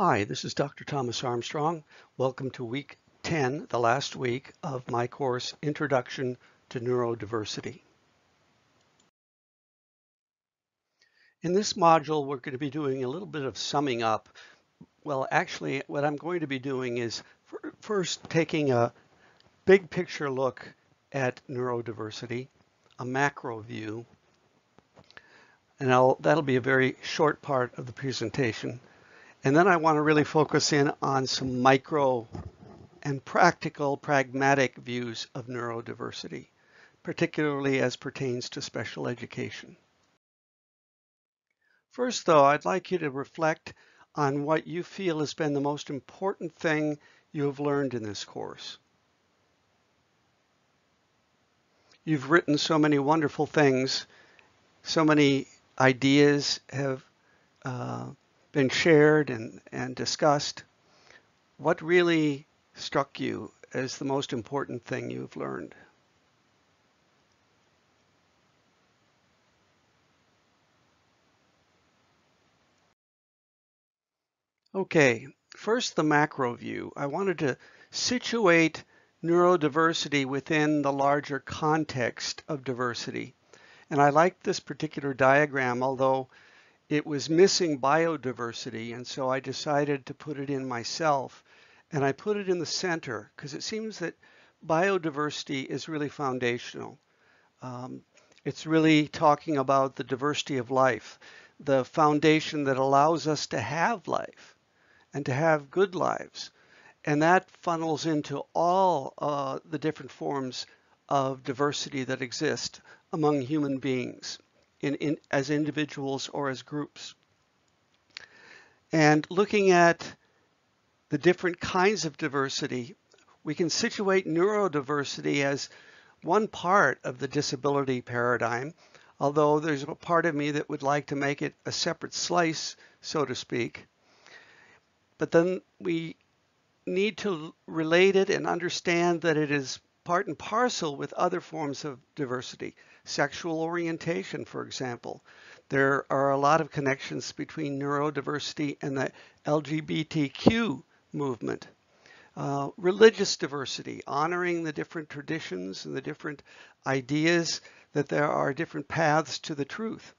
Hi, this is Dr. Thomas Armstrong. Welcome to week 10, the last week of my course, Introduction to Neurodiversity. In this module, we're going to be doing a little bit of summing up. Well, actually, what I'm going to be doing is first taking a big picture look at neurodiversity, a macro view, and I'll, that'll be a very short part of the presentation. And then I want to really focus in on some micro and practical, pragmatic views of neurodiversity, particularly as pertains to special education. First, though, I'd like you to reflect on what you feel has been the most important thing you have learned in this course. You've written so many wonderful things, so many ideas have uh, been shared and, and discussed. What really struck you as the most important thing you've learned? Okay, first the macro view. I wanted to situate neurodiversity within the larger context of diversity. And I like this particular diagram, although it was missing biodiversity. And so I decided to put it in myself. And I put it in the center because it seems that biodiversity is really foundational. Um, it's really talking about the diversity of life, the foundation that allows us to have life and to have good lives. And that funnels into all uh, the different forms of diversity that exist among human beings in, in, as individuals or as groups. And looking at the different kinds of diversity, we can situate neurodiversity as one part of the disability paradigm, although there's a part of me that would like to make it a separate slice, so to speak. But then we need to relate it and understand that it is part and parcel with other forms of diversity. Sexual orientation, for example. There are a lot of connections between neurodiversity and the LGBTQ movement. Uh, religious diversity, honoring the different traditions and the different ideas that there are different paths to the truth.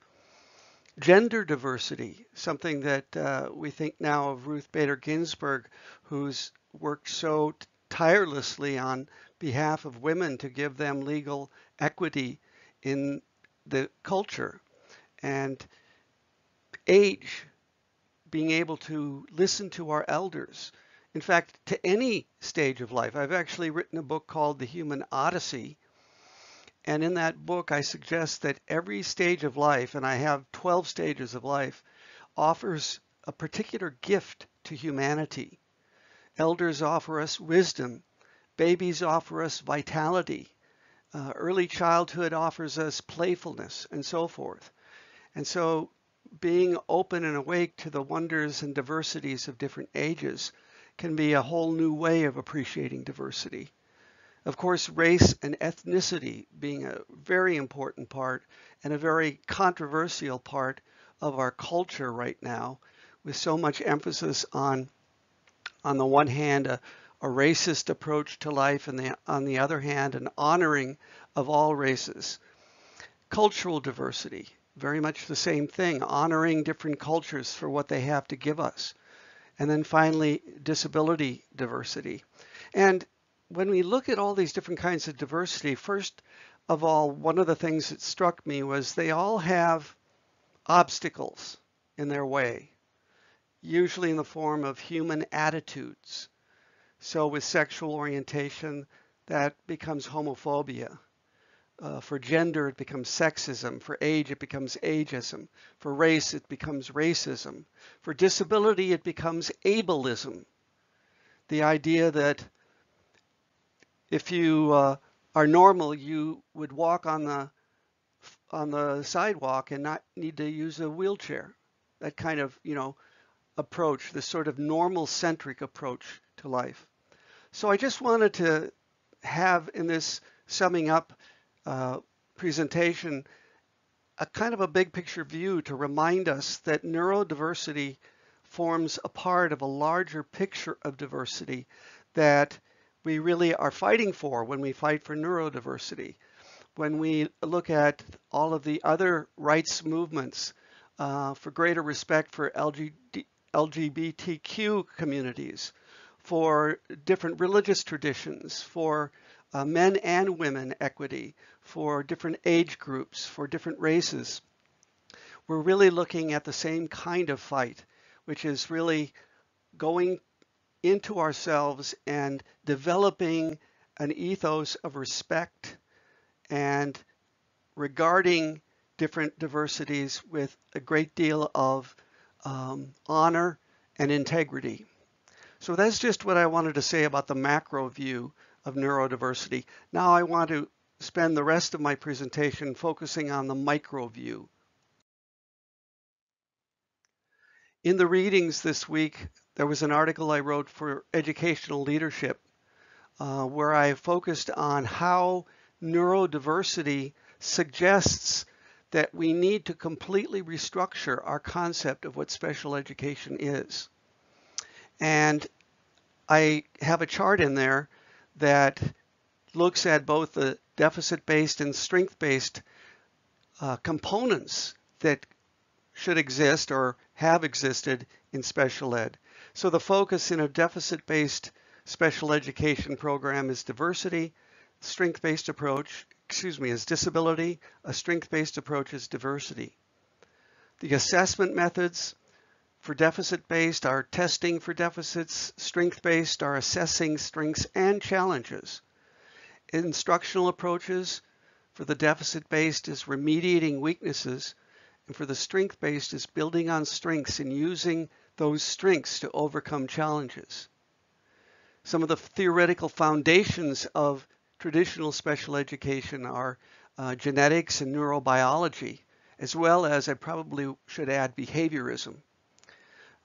Gender diversity, something that uh, we think now of Ruth Bader Ginsburg, who's worked so tirelessly on behalf of women to give them legal equity in the culture. And age, being able to listen to our elders. In fact, to any stage of life. I've actually written a book called The Human Odyssey, and in that book, I suggest that every stage of life, and I have 12 stages of life, offers a particular gift to humanity. Elders offer us wisdom. Babies offer us vitality. Uh, early childhood offers us playfulness and so forth. And so being open and awake to the wonders and diversities of different ages can be a whole new way of appreciating diversity. Of course, race and ethnicity being a very important part and a very controversial part of our culture right now, with so much emphasis on, on the one hand, a, a racist approach to life, and the, on the other hand, an honoring of all races. Cultural diversity, very much the same thing, honoring different cultures for what they have to give us. And then finally, disability diversity. And when we look at all these different kinds of diversity, first of all, one of the things that struck me was they all have obstacles in their way, usually in the form of human attitudes. So with sexual orientation, that becomes homophobia. Uh, for gender, it becomes sexism. For age, it becomes ageism. For race, it becomes racism. For disability, it becomes ableism. The idea that if you uh, are normal, you would walk on the on the sidewalk and not need to use a wheelchair. That kind of, you know, approach, this sort of normal centric approach to life. So I just wanted to have in this summing up uh, presentation a kind of a big picture view to remind us that neurodiversity forms a part of a larger picture of diversity that we really are fighting for when we fight for neurodiversity. When we look at all of the other rights movements uh, for greater respect for LGBT, LGBTQ communities, for different religious traditions, for uh, men and women equity, for different age groups, for different races. We're really looking at the same kind of fight, which is really going into ourselves and developing an ethos of respect and regarding different diversities with a great deal of um, honor and integrity. So that's just what I wanted to say about the macro view of neurodiversity. Now I want to spend the rest of my presentation focusing on the micro view. In the readings this week, there was an article I wrote for Educational Leadership uh, where I focused on how neurodiversity suggests that we need to completely restructure our concept of what special education is. And I have a chart in there that looks at both the deficit-based and strength-based uh, components that should exist or have existed in special ed. So the focus in a deficit-based special education program is diversity, strength-based approach, excuse me, is disability, a strength-based approach is diversity. The assessment methods for deficit-based are testing for deficits, strength-based are assessing strengths and challenges. Instructional approaches for the deficit-based is remediating weaknesses, and for the strength-based is building on strengths and using those strengths to overcome challenges. Some of the theoretical foundations of traditional special education are uh, genetics and neurobiology, as well as I probably should add behaviorism.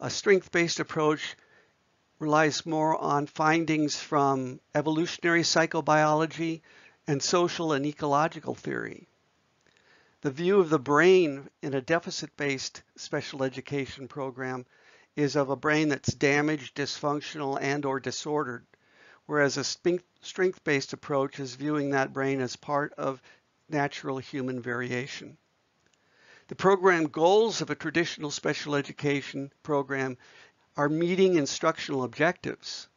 A strength-based approach relies more on findings from evolutionary psychobiology and social and ecological theory. The view of the brain in a deficit-based special education program is of a brain that's damaged, dysfunctional, and or disordered, whereas a strength-based approach is viewing that brain as part of natural human variation. The program goals of a traditional special education program are meeting instructional objectives.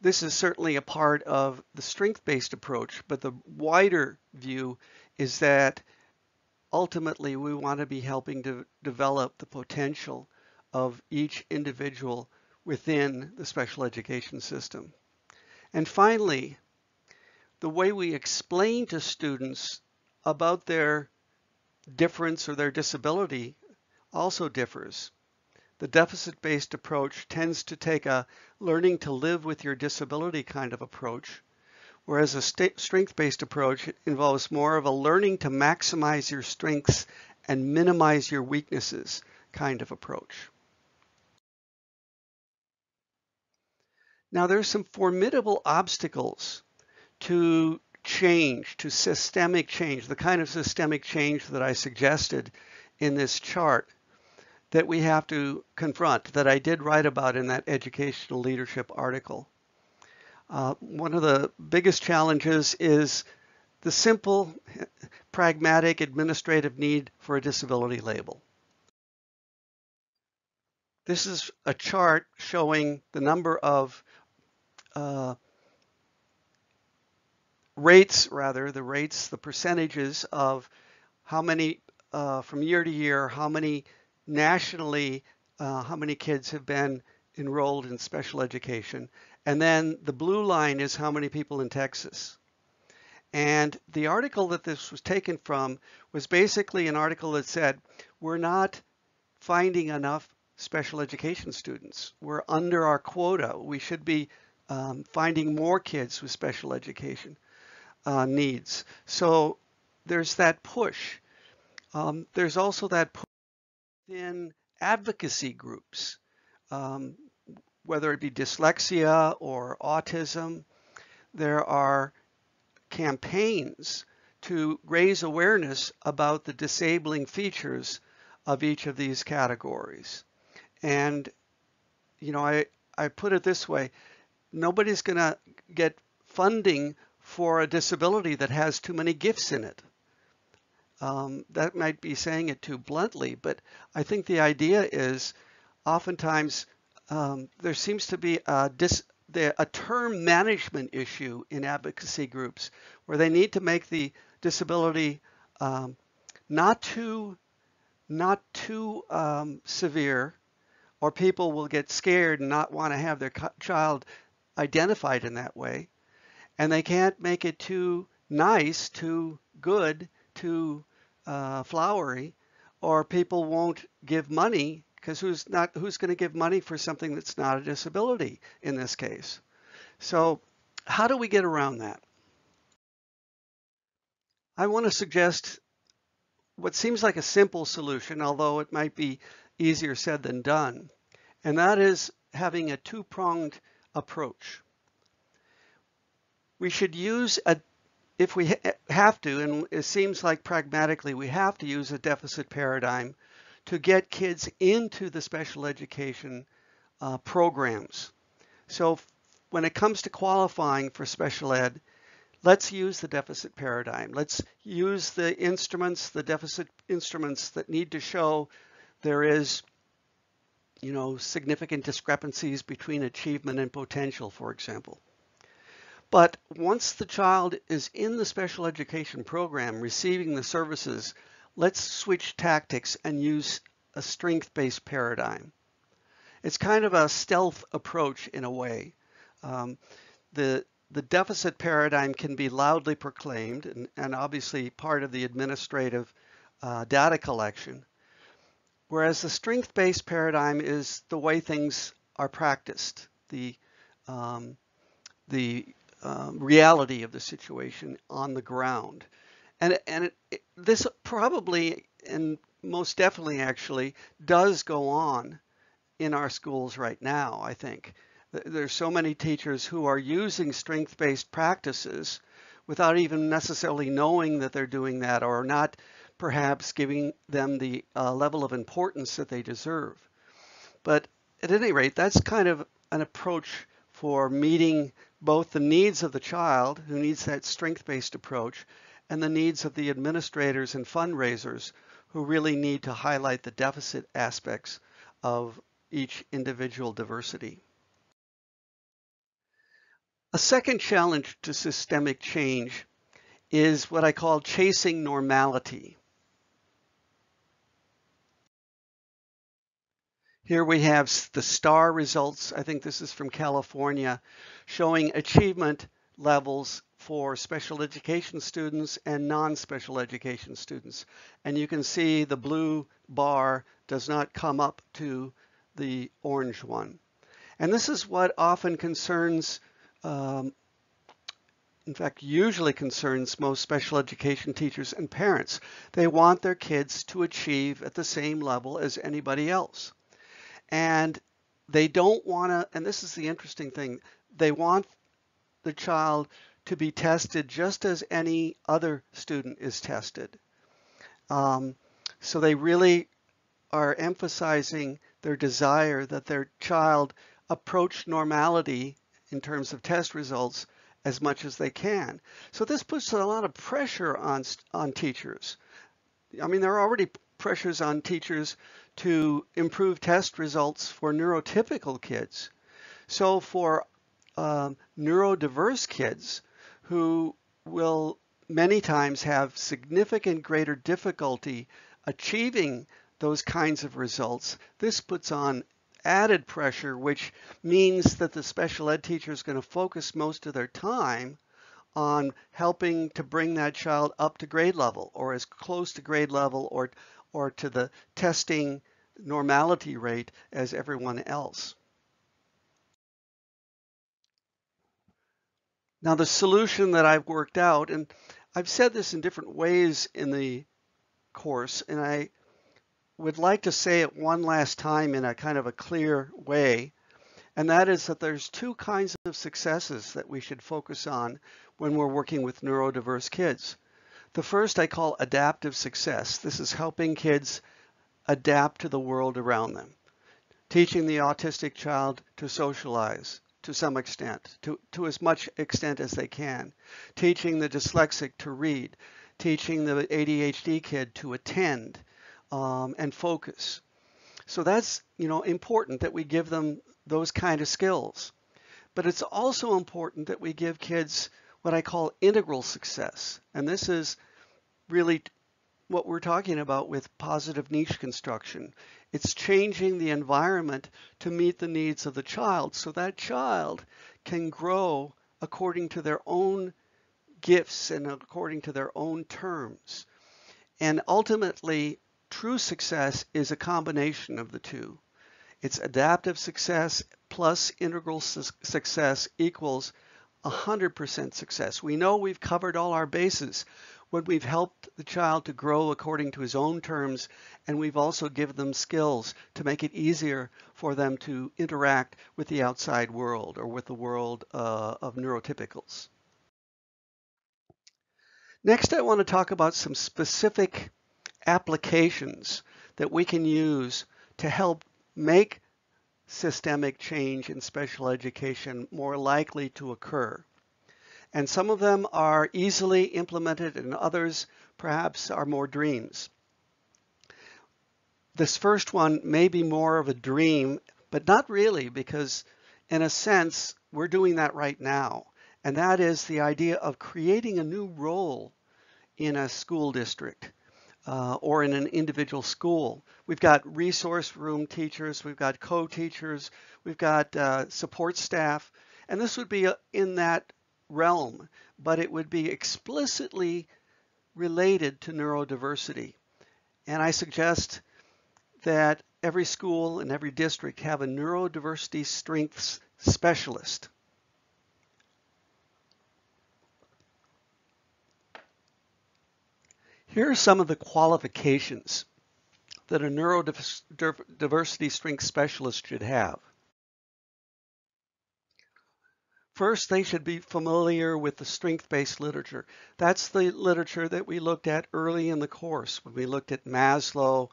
This is certainly a part of the strength-based approach, but the wider view is that ultimately we want to be helping to develop the potential of each individual within the special education system. And finally, the way we explain to students about their difference or their disability also differs. The deficit-based approach tends to take a learning to live with your disability kind of approach, whereas a strength-based approach involves more of a learning to maximize your strengths and minimize your weaknesses kind of approach. Now there's some formidable obstacles to change, to systemic change, the kind of systemic change that I suggested in this chart that we have to confront, that I did write about in that educational leadership article. Uh, one of the biggest challenges is the simple, pragmatic administrative need for a disability label. This is a chart showing the number of uh, rates, rather, the rates, the percentages of how many, uh, from year to year, how many nationally, uh, how many kids have been enrolled in special education. And then the blue line is how many people in Texas. And the article that this was taken from was basically an article that said, we're not finding enough special education students. We're under our quota. We should be um, finding more kids with special education uh, needs. So there's that push. Um, there's also that push in advocacy groups, um, whether it be dyslexia or autism. There are campaigns to raise awareness about the disabling features of each of these categories. And, you know, I, I put it this way, nobody's going to get funding for a disability that has too many gifts in it. Um, that might be saying it too bluntly, but I think the idea is oftentimes um, there seems to be a, dis, a term management issue in advocacy groups where they need to make the disability um, not too not too um, severe or people will get scared and not want to have their child identified in that way and they can't make it too nice too good too uh, flowery or people won't give money because who's not who's going to give money for something that's not a disability in this case? So how do we get around that? I want to suggest what seems like a simple solution, although it might be easier said than done, and that is having a two-pronged approach. We should use a, if we have to, and it seems like pragmatically we have to use a deficit paradigm to get kids into the special education uh, programs. So when it comes to qualifying for special ed, let's use the deficit paradigm. Let's use the instruments, the deficit instruments that need to show there is, you know, significant discrepancies between achievement and potential, for example. But once the child is in the special education program receiving the services let's switch tactics and use a strength-based paradigm. It's kind of a stealth approach in a way. Um, the the deficit paradigm can be loudly proclaimed and, and obviously part of the administrative uh, data collection, whereas the strength-based paradigm is the way things are practiced, the um, the um, reality of the situation on the ground. And, and it, it, this probably, and most definitely actually, does go on in our schools right now, I think. There's so many teachers who are using strength-based practices without even necessarily knowing that they're doing that or not perhaps giving them the uh, level of importance that they deserve. But at any rate, that's kind of an approach for meeting both the needs of the child who needs that strength-based approach and the needs of the administrators and fundraisers who really need to highlight the deficit aspects of each individual diversity. A second challenge to systemic change is what I call chasing normality. Here we have the STAR results. I think this is from California, showing achievement levels for special education students and non-special education students. And you can see the blue bar does not come up to the orange one. And this is what often concerns, um, in fact, usually concerns most special education teachers and parents. They want their kids to achieve at the same level as anybody else. And they don't want to, and this is the interesting thing, they want the child to be tested just as any other student is tested. Um, so they really are emphasizing their desire that their child approach normality in terms of test results as much as they can. So this puts a lot of pressure on, on teachers. I mean, they're already pressures on teachers to improve test results for neurotypical kids. So for um, neurodiverse kids, who will many times have significant greater difficulty achieving those kinds of results. This puts on added pressure, which means that the special ed teacher is going to focus most of their time on helping to bring that child up to grade level or as close to grade level or, or to the testing normality rate as everyone else. Now the solution that I've worked out, and I've said this in different ways in the course, and I would like to say it one last time in a kind of a clear way, and that is that there's two kinds of successes that we should focus on when we're working with neurodiverse kids. The first I call adaptive success. This is helping kids adapt to the world around them. teaching the autistic child to socialize to some extent, to, to as much extent as they can, teaching the dyslexic to read, teaching the ADHD kid to attend um, and focus. So that's, you know, important that we give them those kind of skills. But it's also important that we give kids what I call integral success. And this is really what we're talking about with positive niche construction. It's changing the environment to meet the needs of the child so that child can grow according to their own gifts and according to their own terms. And ultimately, true success is a combination of the two. It's adaptive success plus integral su success equals 100% success. We know we've covered all our bases when we've helped the child to grow according to his own terms and we've also given them skills to make it easier for them to interact with the outside world or with the world uh, of neurotypicals. Next, I want to talk about some specific applications that we can use to help make systemic change in special education more likely to occur. And some of them are easily implemented and others perhaps are more dreams. This first one may be more of a dream, but not really because in a sense, we're doing that right now. And that is the idea of creating a new role in a school district uh, or in an individual school. We've got resource room teachers, we've got co-teachers, we've got uh, support staff, and this would be uh, in that realm, but it would be explicitly related to neurodiversity. And I suggest that every school and every district have a neurodiversity strengths specialist. Here are some of the qualifications that a neurodiversity strength specialist should have. First, they should be familiar with the strength-based literature. That's the literature that we looked at early in the course when we looked at Maslow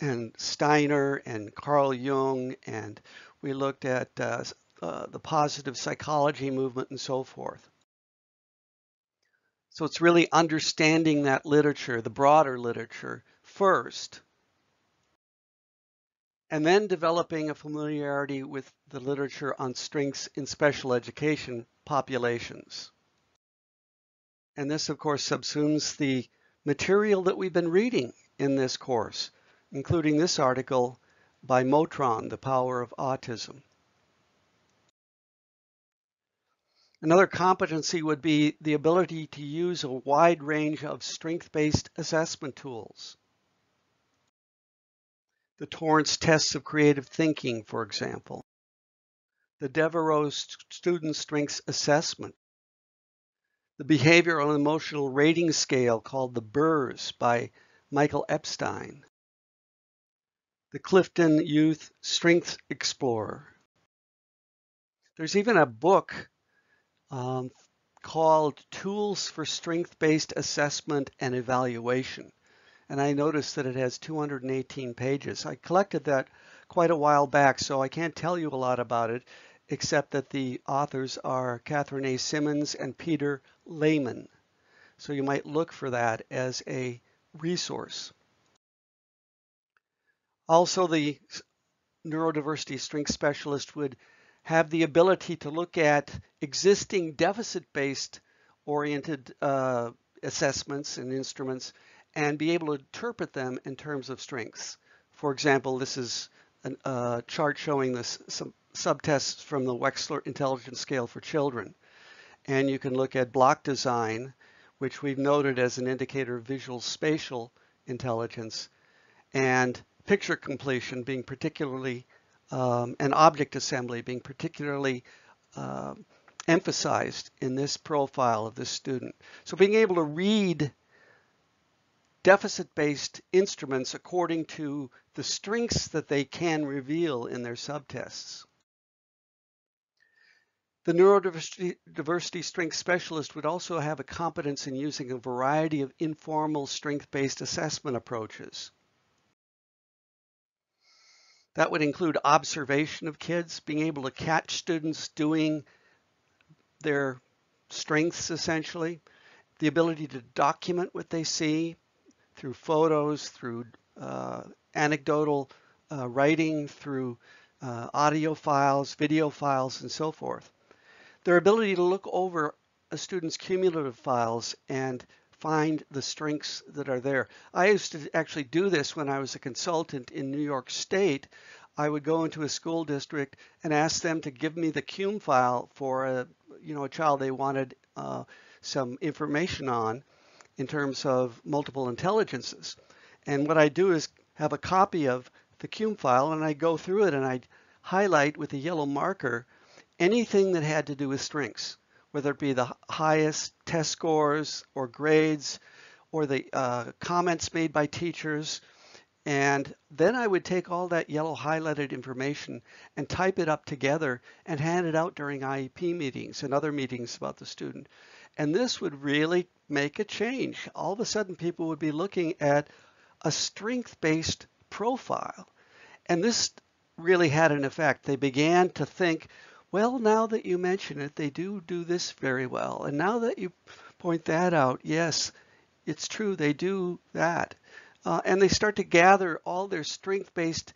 and Steiner and Carl Jung and we looked at uh, uh, the positive psychology movement and so forth. So it's really understanding that literature, the broader literature, first, and then developing a familiarity with the literature on strengths in special education populations. And this, of course, subsumes the material that we've been reading in this course, including this article by Mottron, The Power of Autism. Another competency would be the ability to use a wide range of strength-based assessment tools. The Torrance tests of creative thinking, for example. The Devereux Student Strengths Assessment. The Behavioral and Emotional Rating Scale called the BERS by Michael Epstein. The Clifton Youth Strengths Explorer. There's even a book um, called Tools for Strength-Based Assessment and Evaluation. And I noticed that it has 218 pages. I collected that quite a while back, so I can't tell you a lot about it, except that the authors are Catherine A. Simmons and Peter Lehmann. So you might look for that as a resource. Also, the neurodiversity strength specialist would have the ability to look at existing deficit-based oriented uh, assessments and instruments and be able to interpret them in terms of strengths. For example, this is a uh, chart showing this, some subtests from the Wechsler Intelligence Scale for Children. And you can look at block design, which we've noted as an indicator of visual spatial intelligence, and picture completion being particularly um, and object assembly being particularly uh, emphasized in this profile of this student. So being able to read deficit-based instruments according to the strengths that they can reveal in their subtests. The neurodiversity strength specialist would also have a competence in using a variety of informal strength-based assessment approaches. That would include observation of kids, being able to catch students doing their strengths essentially, the ability to document what they see through photos, through uh, anecdotal uh, writing, through uh, audio files, video files, and so forth. Their ability to look over a student's cumulative files and find the strengths that are there. I used to actually do this when I was a consultant in New York State. I would go into a school district and ask them to give me the cum file for a, you know, a child they wanted uh, some information on in terms of multiple intelligences. And what I do is have a copy of the cum file and I go through it and I highlight with a yellow marker anything that had to do with strengths whether it be the highest test scores or grades or the uh, comments made by teachers. And then I would take all that yellow highlighted information and type it up together and hand it out during IEP meetings and other meetings about the student. And this would really make a change. All of a sudden, people would be looking at a strength-based profile. And this really had an effect. They began to think, well, now that you mention it, they do do this very well. And now that you point that out, yes, it's true, they do that. Uh, and they start to gather all their strength-based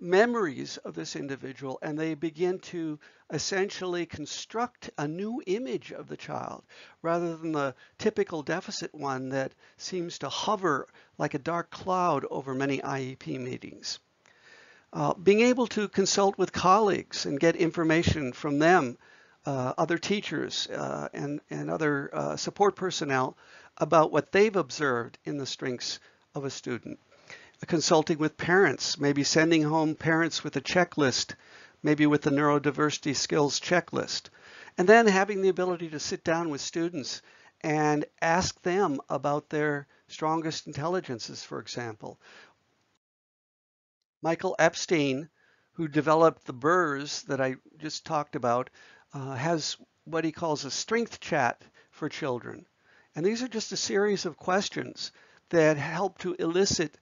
memories of this individual and they begin to essentially construct a new image of the child rather than the typical deficit one that seems to hover like a dark cloud over many IEP meetings. Uh, being able to consult with colleagues and get information from them, uh, other teachers uh, and, and other uh, support personnel about what they've observed in the strengths of a student. Consulting with parents, maybe sending home parents with a checklist, maybe with the neurodiversity skills checklist. And then having the ability to sit down with students and ask them about their strongest intelligences, for example, Michael Epstein, who developed the BERS that I just talked about, uh, has what he calls a strength chat for children. And these are just a series of questions that help to elicit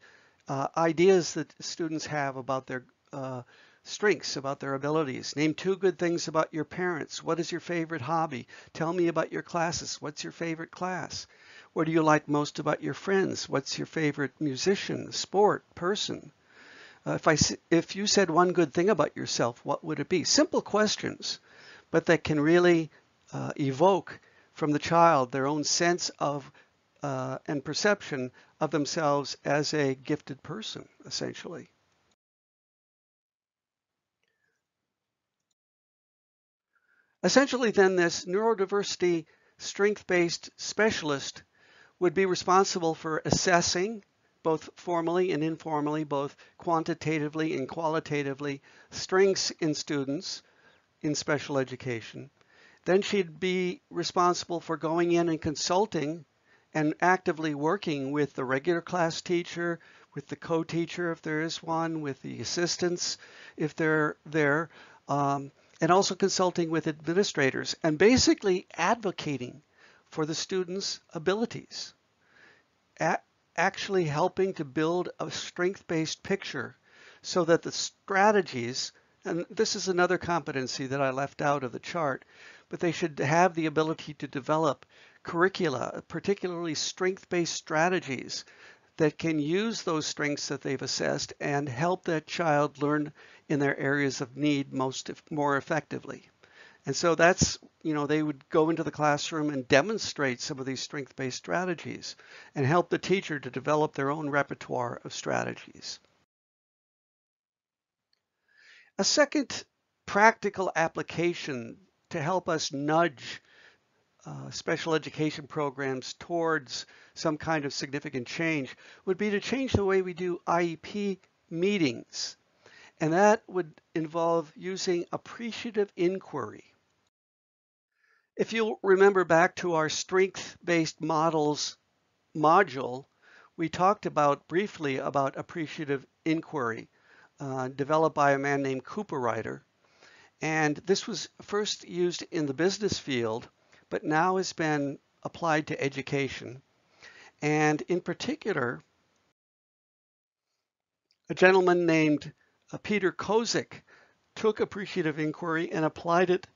uh, ideas that students have about their uh, strengths, about their abilities. Name two good things about your parents. What is your favorite hobby? Tell me about your classes. What's your favorite class? What do you like most about your friends? What's your favorite musician, sport, person? Uh, if I if you said one good thing about yourself, what would it be? Simple questions, but that can really uh, evoke from the child their own sense of uh, and perception of themselves as a gifted person, essentially. Essentially, then, this neurodiversity strength-based specialist would be responsible for assessing both formally and informally, both quantitatively and qualitatively, strengths in students in special education. Then she'd be responsible for going in and consulting and actively working with the regular class teacher, with the co-teacher if there is one, with the assistants if they're there, um, and also consulting with administrators and basically advocating for the students' abilities. At, actually helping to build a strength-based picture so that the strategies, and this is another competency that I left out of the chart, but they should have the ability to develop curricula, particularly strength-based strategies that can use those strengths that they've assessed and help that child learn in their areas of need most more effectively. And so that's, you know, they would go into the classroom and demonstrate some of these strength-based strategies and help the teacher to develop their own repertoire of strategies. A second practical application to help us nudge uh, special education programs towards some kind of significant change would be to change the way we do IEP meetings. And that would involve using appreciative inquiry. If you'll remember back to our strength-based models module, we talked about briefly about appreciative inquiry uh, developed by a man named Cooperrider. And this was first used in the business field, but now has been applied to education. And in particular, a gentleman named uh, Peter Kozik took appreciative inquiry and applied it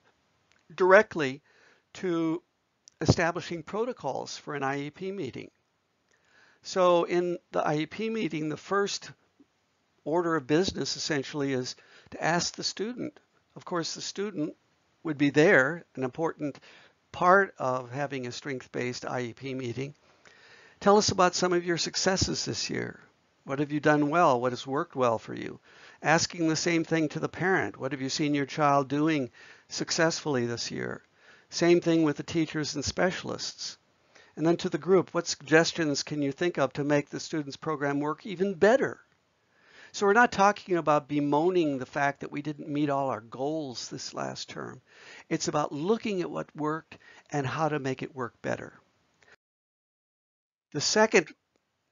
directly to establishing protocols for an IEP meeting. So in the IEP meeting, the first order of business essentially is to ask the student. Of course, the student would be there, an important part of having a strength-based IEP meeting. Tell us about some of your successes this year. What have you done well? What has worked well for you? Asking the same thing to the parent. What have you seen your child doing successfully this year? Same thing with the teachers and specialists. And then to the group, what suggestions can you think of to make the students program work even better? So we're not talking about bemoaning the fact that we didn't meet all our goals this last term. It's about looking at what worked and how to make it work better. The second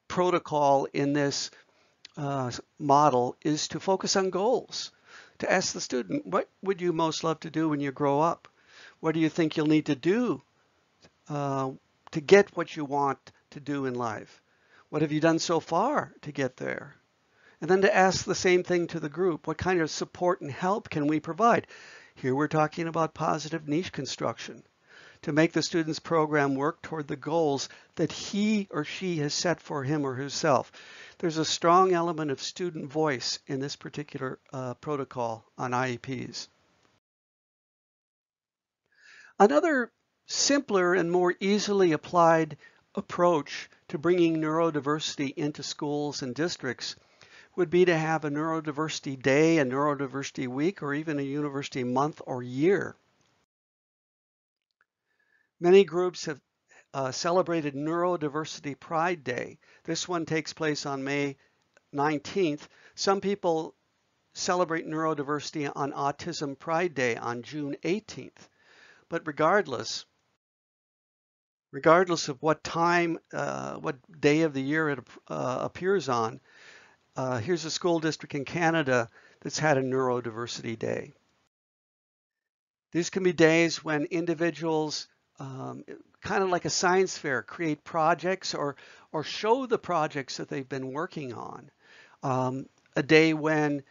protocol in this uh, model is to focus on goals, to ask the student, what would you most love to do when you grow up? What do you think you'll need to do uh, to get what you want to do in life? What have you done so far to get there? And then to ask the same thing to the group, what kind of support and help can we provide? Here we're talking about positive niche construction to make the student's program work toward the goals that he or she has set for him or herself. There's a strong element of student voice in this particular uh, protocol on IEPs. Another simpler and more easily applied approach to bringing neurodiversity into schools and districts would be to have a neurodiversity day, a neurodiversity week, or even a university month or year. Many groups have uh, celebrated Neurodiversity Pride Day. This one takes place on May 19th. Some people celebrate neurodiversity on Autism Pride Day on June 18th. But regardless, regardless of what time, uh, what day of the year it uh, appears on, uh, here's a school district in Canada that's had a neurodiversity day. These can be days when individuals, um, kind of like a science fair, create projects or, or show the projects that they've been working on. Um, a day when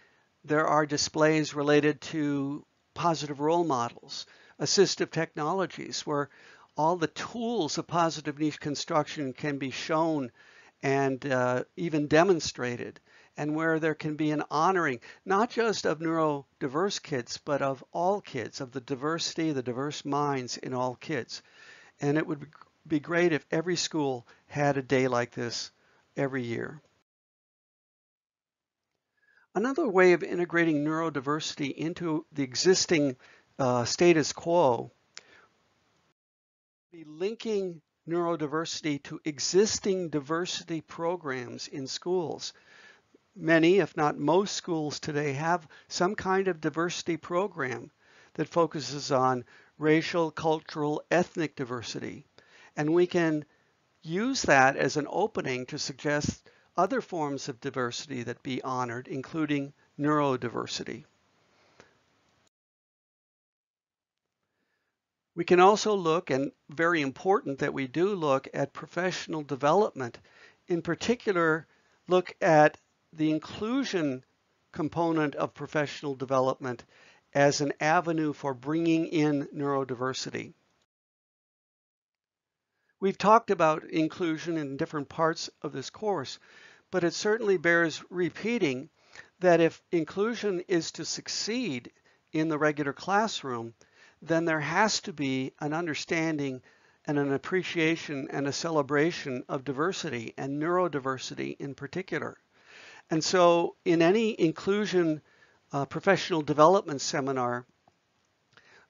there are displays related to positive role models, assistive technologies, where all the tools of positive niche construction can be shown and uh, even demonstrated and where there can be an honoring not just of neurodiverse kids, but of all kids, of the diversity, the diverse minds in all kids. And it would be great if every school had a day like this every year. Another way of integrating neurodiversity into the existing uh, status quo be linking neurodiversity to existing diversity programs in schools many, if not most schools today have some kind of diversity program that focuses on racial, cultural, ethnic diversity. And we can use that as an opening to suggest other forms of diversity that be honored, including neurodiversity. We can also look, and very important that we do look at professional development. In particular, look at the inclusion component of professional development as an avenue for bringing in neurodiversity. We've talked about inclusion in different parts of this course, but it certainly bears repeating that if inclusion is to succeed in the regular classroom, then there has to be an understanding and an appreciation and a celebration of diversity and neurodiversity in particular. And so in any inclusion uh, professional development seminar,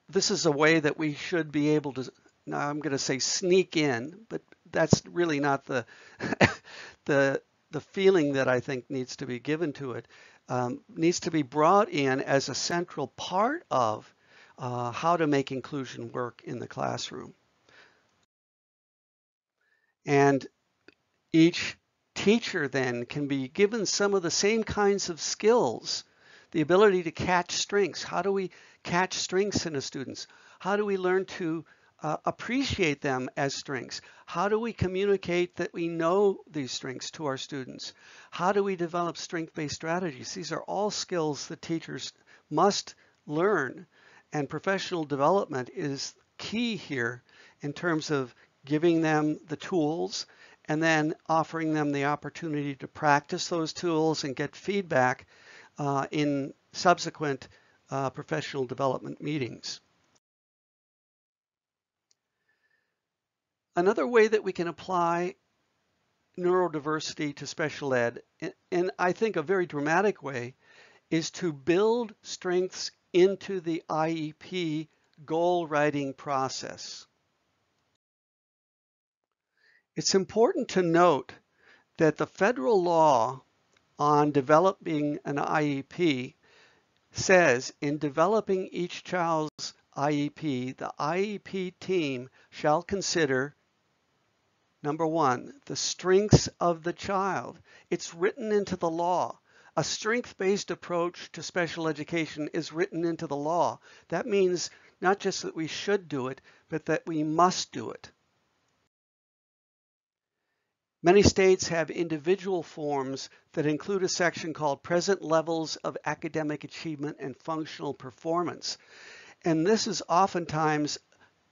this is a way that we should be able to, now I'm going to say sneak in, but that's really not the, the, the feeling that I think needs to be given to it. Um, needs to be brought in as a central part of uh, how to make inclusion work in the classroom. And each teacher then can be given some of the same kinds of skills, the ability to catch strengths. How do we catch strengths in a student? How do we learn to uh, appreciate them as strengths? How do we communicate that we know these strengths to our students? How do we develop strength-based strategies? These are all skills that teachers must learn and professional development is key here in terms of giving them the tools and then offering them the opportunity to practice those tools and get feedback uh, in subsequent uh, professional development meetings. Another way that we can apply neurodiversity to special ed, and I think a very dramatic way, is to build strengths into the IEP goal writing process. It's important to note that the federal law on developing an IEP says in developing each child's IEP, the IEP team shall consider number one, the strengths of the child. It's written into the law. A strength-based approach to special education is written into the law. That means not just that we should do it, but that we must do it. Many states have individual forms that include a section called Present Levels of Academic Achievement and Functional Performance. And this is oftentimes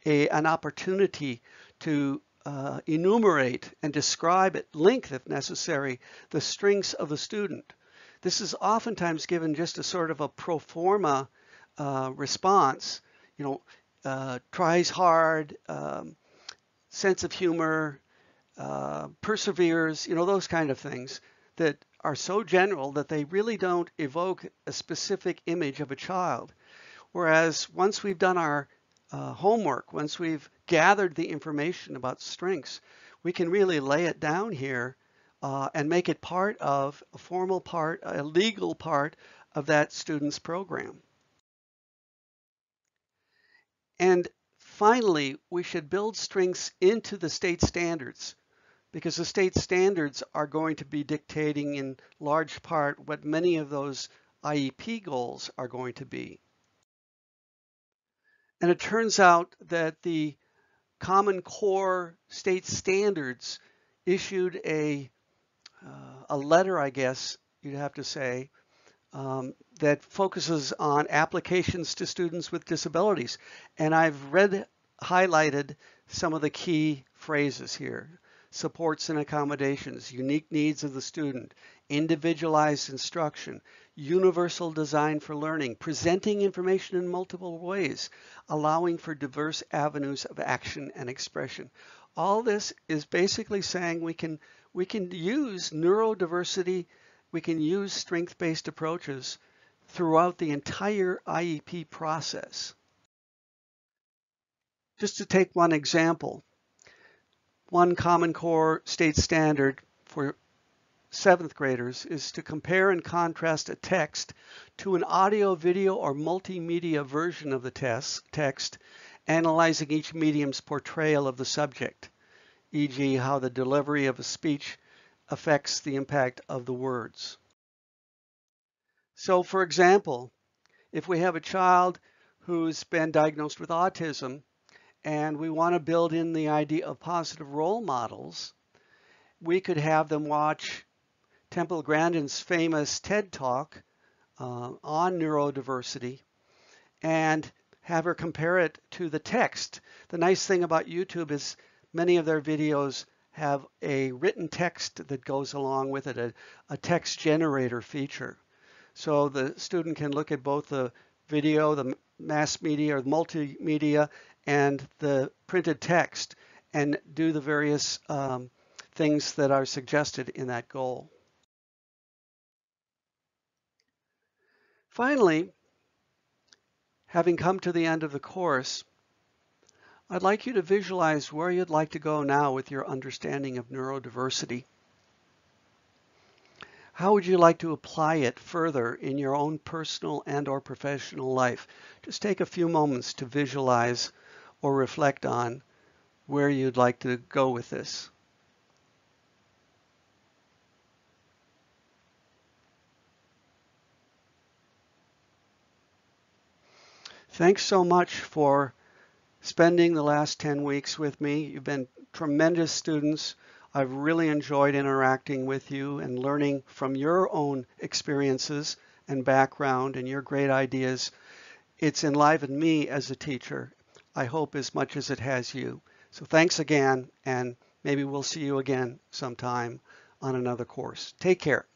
a, an opportunity to uh, enumerate and describe at length, if necessary, the strengths of the student. This is oftentimes given just a sort of a pro forma uh, response, you know, uh, tries hard, um, sense of humor, uh, perseveres, you know, those kind of things that are so general that they really don't evoke a specific image of a child. Whereas once we've done our uh, homework, once we've gathered the information about strengths, we can really lay it down here uh, and make it part of a formal part, a legal part of that student's program. And finally, we should build strengths into the state standards because the state standards are going to be dictating in large part what many of those IEP goals are going to be. And it turns out that the Common Core state standards issued a, uh, a letter, I guess you'd have to say, um, that focuses on applications to students with disabilities. And I've read, highlighted some of the key phrases here supports and accommodations, unique needs of the student, individualized instruction, universal design for learning, presenting information in multiple ways, allowing for diverse avenues of action and expression. All this is basically saying we can we can use neurodiversity, we can use strength-based approaches throughout the entire IEP process. Just to take one example, one Common Core state standard for seventh graders is to compare and contrast a text to an audio, video, or multimedia version of the test, text, analyzing each medium's portrayal of the subject, e.g. how the delivery of a speech affects the impact of the words. So for example, if we have a child who's been diagnosed with autism, and we want to build in the idea of positive role models, we could have them watch Temple Grandin's famous TED Talk uh, on neurodiversity and have her compare it to the text. The nice thing about YouTube is many of their videos have a written text that goes along with it, a, a text generator feature. So the student can look at both the video, the mass media or the multimedia, and the printed text and do the various um, things that are suggested in that goal. Finally, having come to the end of the course, I'd like you to visualize where you'd like to go now with your understanding of neurodiversity. How would you like to apply it further in your own personal and or professional life? Just take a few moments to visualize or reflect on where you'd like to go with this. Thanks so much for spending the last 10 weeks with me. You've been tremendous students. I've really enjoyed interacting with you and learning from your own experiences and background and your great ideas. It's enlivened me as a teacher, I hope as much as it has you. So thanks again, and maybe we'll see you again sometime on another course. Take care.